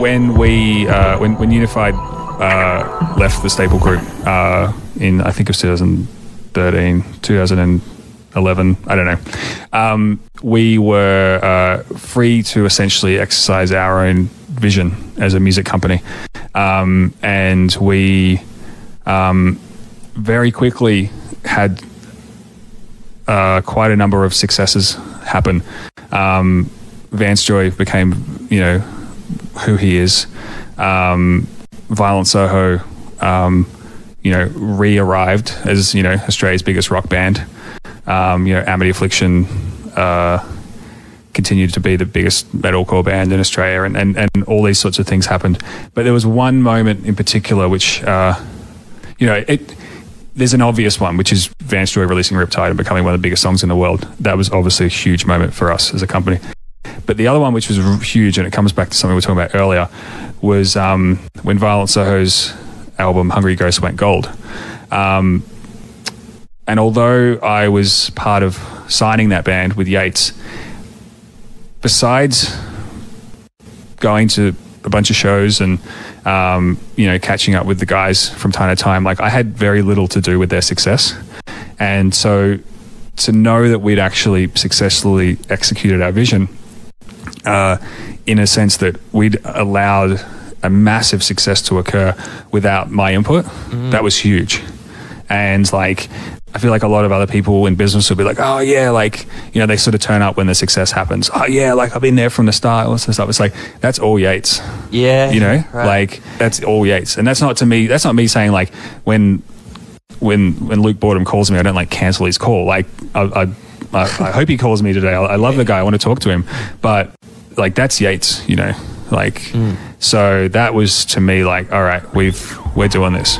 when we uh, when when Unified uh, left the Staple Group uh, in I think it was 2013, 2011, I don't know. Um, we were uh, free to essentially exercise our own vision as a music company, um, and we um, very quickly had uh, quite a number of successes happen. Um, Vance Joy became, you know, who he is. Um, Violent Soho, um, you know, re-arrived as you know Australia's biggest rock band. Um, you know, Amity Affliction uh, continued to be the biggest metalcore band in Australia, and, and and all these sorts of things happened. But there was one moment in particular which, uh, you know, it. There's an obvious one, which is Vance Joy releasing Riptide and becoming one of the biggest songs in the world. That was obviously a huge moment for us as a company. But the other one, which was huge, and it comes back to something we were talking about earlier, was um, when Violent Soho's album Hungry Ghost went gold. Um, and although I was part of signing that band with Yates, besides going to a bunch of shows and um, you know catching up with the guys from time to time, like I had very little to do with their success, and so to know that we'd actually successfully executed our vision, uh, in a sense that we'd allowed a massive success to occur without my input, that was huge, and like I feel like a lot of other people in business will be like, oh yeah, like you know they sort of turn up when the success happens. Oh yeah, like I've been there from the start. All this stuff. It's like that's all Yates. Yeah. You know, right. like that's all Yates, and that's not to me. That's not me saying like when when when Luke Boerdam calls me, I don't like cancel his call. Like I I, I, I hope he calls me today. I, I love the guy. I want to talk to him, but like that's Yates. You know, like Hmm. so that was to me like all right, we've we're doing this.